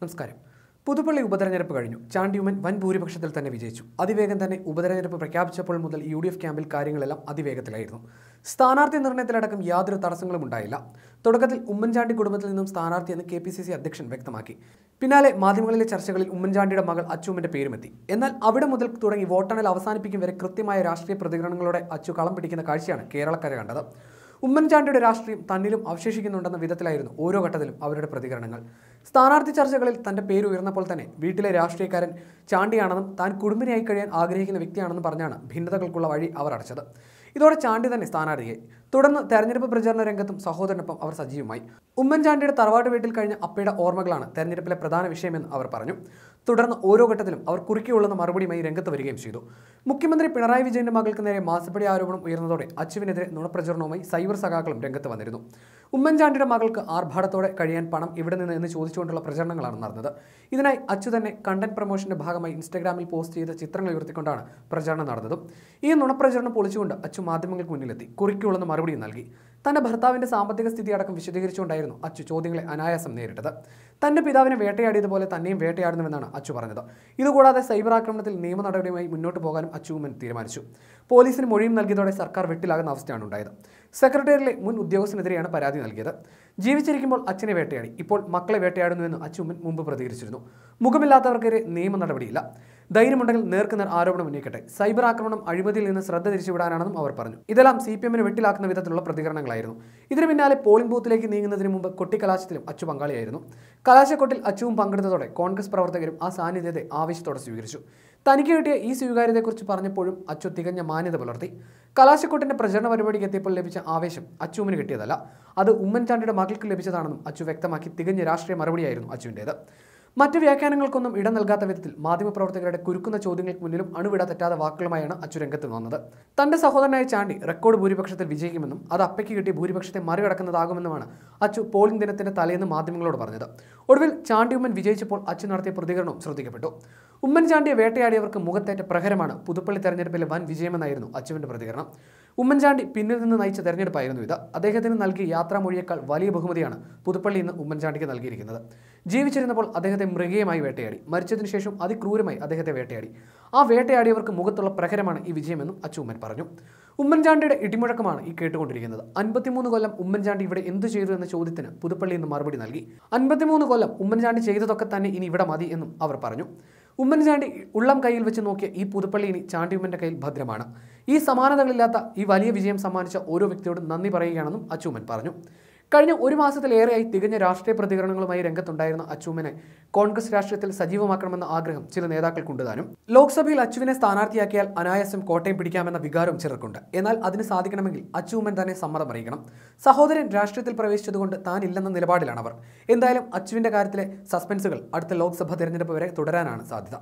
നമസ്കാരം. പുതുപ്പള്ളി ഉപതെരഞ്ഞെടുപ്പ് കഴിഞ്ഞു. ചാണ്ടിയുമൻ വൻ ഭൂരിപക്ഷത്തിൽ തന്നെ വിജയിച്ചു. അതിവേഗം തന്നെ ഉപതെരഞ്ഞെടുപ്പ് പ്രഖ്യാപിച്ചപ്പോൾ മുതൽ യു ഡി എഫ് ക്യാമ്പിൽ കാര്യങ്ങളെല്ലാം അതിവേഗത്തിലായിരുന്നു. സ്ഥാനാർത്ഥി നിർണയത്തിലടക്കം യാതൊരു തടസ്സങ്ങളും ഉണ്ടായില്ല. തുടക്കത്തിൽ ഉമ്മൻചാണ്ടി കുടുംബത്തിൽ നിന്നും സ്ഥാനാർത്ഥി എന്ന് കെ പി സി സി അധ്യക്ഷൻ വ്യക്തമാക്കി. പിന്നാലെ മാധ്യമങ്ങളിലെ ചർച്ചകളിൽ ഉമ്മൻചാണ്ടിയുടെ മകൾ അച്ചുമ്മന്റെ പേരുമെത്തി. എന്നാൽ അവിടെ മുതൽ തുടങ്ങി വോട്ടെണ്ണൽ അവസാനിപ്പിക്കും വരെ കൃത്യമായ രാഷ്ട്രീയ പ്രതികരണങ്ങളോടെ അച്ചു കളം പിടിക്കുന്ന കാഴ്ചയാണ് കേരളക്കര കണ്ടത്. ഉമ്മൻചാണ്ടിയുടെ രാഷ്ട്രീയം തന്നിലും അവശേഷിക്കുന്നുണ്ടെന്ന വിധത്തിലായിരുന്നു ഓരോ ഘട്ടത്തിലും അവരുടെ പ്രതികരണങ്ങൾ. സ്ഥാനാർത്ഥി ചർച്ചകളിൽ തന്റെ പേര് ഉയർന്നപ്പോൾ തന്നെ വീട്ടിലെ രാഷ്ട്രീയക്കാരൻ ചാണ്ടിയാണെന്നും താൻ കുടുംബിനിയായി കഴിയാൻ ആഗ്രഹിക്കുന്ന വ്യക്തിയാണെന്നും പറഞ്ഞാണ് ഭിന്നതകൾക്കുള്ള വഴി അവർ അടച്ചത്. ഇതോടെ ചാണ്ടി തന്നെ സ്ഥാനാർത്ഥിയായി. തുടർന്ന് തെരഞ്ഞെടുപ്പ് പ്രചാരണ രംഗത്തും സഹോദരനൊപ്പം അവർ സജീവമായി. ഉമ്മൻചാണ്ടിയുടെ തറവാട് വീട്ടിൽ കഴിഞ്ഞ അപ്പയുടെ ഓർമ്മകളാണ് തെരഞ്ഞെടുപ്പിലെ പ്രധാന വിഷയമെന്ന് അവർ പറഞ്ഞു. തുടർന്ന് ഓരോ ഘട്ടത്തിലും അവർ കുറുക്കിയുള്ളെന്ന മറുപടിയുമായി രംഗത്ത് വരികയും ചെയ്തു. മുഖ്യമന്ത്രി പിണറായി വിജയന്റെ മകൾക്ക് നേരെ മാസപ്പടി ആരോപണം ഉയർന്നതോടെ അച്ചുവിനെതിരെ നുണപ്രചരണവുമായി സൈബർ സഖാക്കളും രംഗത്ത് വന്നിരുന്നു. ഉമ്മൻചാണ്ടിയുടെ മകൾക്ക് ആർഭാടത്തോടെ കഴിയാൻ പണം ഇവിടെ നിന്ന് എന്ന് ചോദിച്ചുകൊണ്ടുള്ള പ്രചരണങ്ങളാണ് നടന്നത്. ഇതിനായി അച്ചു തന്നെ കണ്ടന്റ് പ്രൊമോഷന്റെ ഭാഗമായി ഇൻസ്റ്റാഗ്രാമിൽ പോസ്റ്റ് ചെയ്ത ചിത്രങ്ങൾ ഉയർത്തിക്കൊണ്ടാണ് പ്രചരണം നടന്നതും. ഈ നുണപ്രചരണം പൊളിച്ചുകൊണ്ട് അച്ചു മാധ്യമങ്ങൾക്ക് മുന്നിലെത്തി കുറിക്കുള്ളെന്ന് മറുപടിയും നൽകി. തന്റെ ഭർത്താവിന്റെ സാമ്പത്തിക സ്ഥിതി അടക്കം വിശദീകരിച്ചുകൊണ്ടായിരുന്നു അച്ചു ചോദ്യങ്ങളെ അനായാസം നേരിട്ടത്. തന്റെ പിതാവിനെ വേട്ടയാടിയതുപോലെ തന്നെയും വേട്ടയാടുന്നുവെന്നാണ് അച്ചു പറഞ്ഞത്. ഇതുകൂടാതെ സൈബർ ആക്രമണത്തിൽ നിയമ നടപടിയുമായി മുന്നോട്ട് പോകാനും അച്ചു ഉമ്മൻ തീരുമാനിച്ചു. പോലീസിന് മൊഴിയും നൽകിയതോടെ സർക്കാർ വെട്ടിലാകുന്ന അവസ്ഥയാണ് ഉണ്ടായത്. സെക്രട്ടേറിയറ്റിലെ മുൻ ഉദ്യോഗസ്ഥനെതിരെയാണ് പരാതി നൽകിയത്. ജീവിച്ചിരിക്കുമ്പോൾ അച്ഛനെ വേട്ടയാടി ഇപ്പോൾ മക്കളെ വേട്ടയാടുന്നുവെന്ന് അച്ചുമ്മൻ മുമ്പ് പ്രതികരിച്ചിരുന്നു. മുഖമില്ലാത്തവർക്കെതിരെ നിയമ നടപടിയില്ല. ധൈര്യമുണ്ടെങ്കിൽ നേർക്കുനേർ ആരോപണം ഉന്നയിക്കട്ടെ. സൈബർ ആക്രമണം അഴിമതിയിൽ നിന്ന് ശ്രദ്ധ തിരിച്ചുവിടാനാണെന്നും അവർ പറഞ്ഞു. ഇതെല്ലാം സി പി എമ്മിന് വെട്ടിലാക്കുന്ന വിധത്തിലുള്ള പ്രതികരണങ്ങളായിരുന്നു. ഇതിന് പിന്നാലെ പോളിംഗ് ബൂത്തിലേക്ക് നീങ്ങുന്നതിന് മുമ്പ് കൊട്ടിക്കലാശത്തിലും അച്ചു പങ്കാളിയായിരുന്നു. കലാശക്കൊട്ടിൽ അച്ചുവും പങ്കെടുത്തതോടെ കോൺഗ്രസ് പ്രവർത്തകരും ആ സാന്നിധ്യത്തെ ആവേശത്തോടെ സ്വീകരിച്ചു. തനിക്ക് കിട്ടിയ ഈ സ്വീകാര്യതയെക്കുറിച്ച് പറഞ്ഞപ്പോഴും അച്ചു തികഞ്ഞ മാന്യത പുലർത്തി. കലാശക്കൊട്ടിന്റെ പ്രചരണ പരിപാടിക്ക് എത്തിയപ്പോൾ ലഭിച്ച ആവേശം അച്ചുവിന് കിട്ടിയതല്ല. അത് ഉമ്മൻചാണ്ടിയുടെ മകൾക്ക് ലഭിച്ചതാണെന്നും അച്ചു വ്യക്തമാക്കി തികഞ്ഞ രാഷ്ട്രീയ മറുപടിയായിരുന്നു അച്ചുവിന്റേത് മറ്റു വ്യാഖ്യാനങ്ങൾക്കൊന്നും ഇടം നൽകാത്ത വിധത്തിൽ മാധ്യമപ്രവർത്തകരുടെ കുരുക്കുന്ന ചോദ്യങ്ങൾക്ക് മുന്നിലും അണുവിട തെറ്റാതെ വാക്കുകളുമായാണ് അച്ചു രംഗത്ത് വന്നത്. തന്റെ സഹോദരനായ ചാണ്ടി റെക്കോർഡ് ഭൂരിപക്ഷത്തിൽ വിജയിക്കുമെന്നും അത് അപ്പയ്ക്ക് കിട്ടിയ ഭൂരിപക്ഷത്തെ മറികടക്കുന്നതാകുമെന്നുമാണ് അച്ചു പോളിംഗ് ദിനത്തിന്റെ തലേന്ന് മാധ്യമങ്ങളോട് പറഞ്ഞത്. ഒടുവിൽ ചാണ്ടി ഉമ്മൻ വിജയിച്ചപ്പോൾ അച്ചു നടത്തിയ പ്രതികരണവും ശ്രദ്ധിക്കപ്പെട്ടു. ഉമ്മൻചാണ്ടിയെ വേട്ടയാടിയവർക്ക് മുഖത്തേറ്റ പ്രഹരമാണ് പുതുപ്പള്ളി തെരഞ്ഞെടുപ്പിലെ വൻ വിജയമെന്നായിരുന്നു അച്ചുവിന്റെ പ്രതികരണം. ഉമ്മൻചാണ്ടി പിന്നിൽ നിന്ന് നയിച്ച തെരഞ്ഞെടുപ്പായിരുന്നു ഇത്. അദ്ദേഹത്തിന് നൽകിയ യാത്രാമൊഴിയേക്കാൾ വലിയ ബഹുമതിയാണ് പുതുപ്പള്ളി ഇന്ന് ഉമ്മൻചാണ്ടിക്ക് നൽകിയിരിക്കുന്നത്. ജീവിച്ചിരുന്നപ്പോൾ അദ്ദേഹത്തെ മൃഗീയമായി വേട്ടയാടി. മരിച്ചതിനു ശേഷം അതിക്രൂരമായി അദ്ദേഹത്തെ വേട്ടയാടി. ആ വേട്ടയാടിയവർക്ക് മുഖത്തുള്ള പ്രഹരമാണ് ഈ വിജയമെന്നും അച്ചുമ്മൻ പറഞ്ഞു. ഉമ്മൻചാണ്ടിയുടെ ഇടിമുഴക്കമാണ് ഈ കേട്ടുകൊണ്ടിരിക്കുന്നത്. അൻപത്തിമൂന്ന് കൊല്ലം ഉമ്മൻചാണ്ടി ഇവിടെ എന്തു ചെയ്തു എന്ന ചോദ്യത്തിന് പുതുപ്പള്ളി ഇന്ന് മറുപടി നൽകി. അൻപത്തിമൂന്ന് കൊല്ലം ഉമ്മൻചാണ്ടി ചെയ്തതൊക്കെ തന്നെ ഇനി ഇവിടെ മതി എന്നും അവർ പറഞ്ഞു. ഉമ്മൻചാണ്ടി ഉള്ളം കയ്യിൽ വെച്ച് നോക്കിയ ഈ പുതുപ്പള്ളി ഇനി ചാണ്ടി ഉമ്മന്റെ കയ്യിൽ ഭദ്രമാണ്. ഈ സമാനതകളില്ലാത്ത ഈ വലിയ വിജയം സമ്മാനിച്ച ഓരോ വ്യക്തിയോടും നന്ദി പറയുകയാണെന്നും അച്ചൂമ്മൻ പറഞ്ഞു. കഴിഞ്ഞ ഒരു മാസത്തിലേറെയായി തികഞ്ഞ രാഷ്ട്രീയ പ്രതികരണങ്ങളുമായി രംഗത്തുണ്ടായിരുന്ന അച്ചുവിനെ കോൺഗ്രസ് രാഷ്ട്രീയത്തിൽ സജീവമാക്കണമെന്ന ആഗ്രഹം ചില നേതാക്കൾക്കുണ്ട് താനും. ലോക്സഭയിൽ അച്ചുവിനെ സ്ഥാനാർത്ഥിയാക്കിയാൽ അനായാസം കോട്ടയം പിടിക്കാമെന്ന വികാരം ചിലർക്കുണ്ട്. എന്നാൽ അതിന് സാധിക്കണമെങ്കിൽ അച്ചുമ്മൻ തന്നെ സമ്മതം അറിയിക്കണം. സഹോദരൻ രാഷ്ട്രീയത്തിൽ പ്രവേശിച്ചതുകൊണ്ട് താൻ ഇല്ലെന്ന നിലപാടിലാണ് അവർ എന്തായാലും അച്ചുവിന്റെ കാര്യത്തിലെ സസ്പെൻസുകൾ അടുത്ത ലോക്സഭാ തെരഞ്ഞെടുപ്പ് വരെ തുടരാനാണ് സാധ്യത.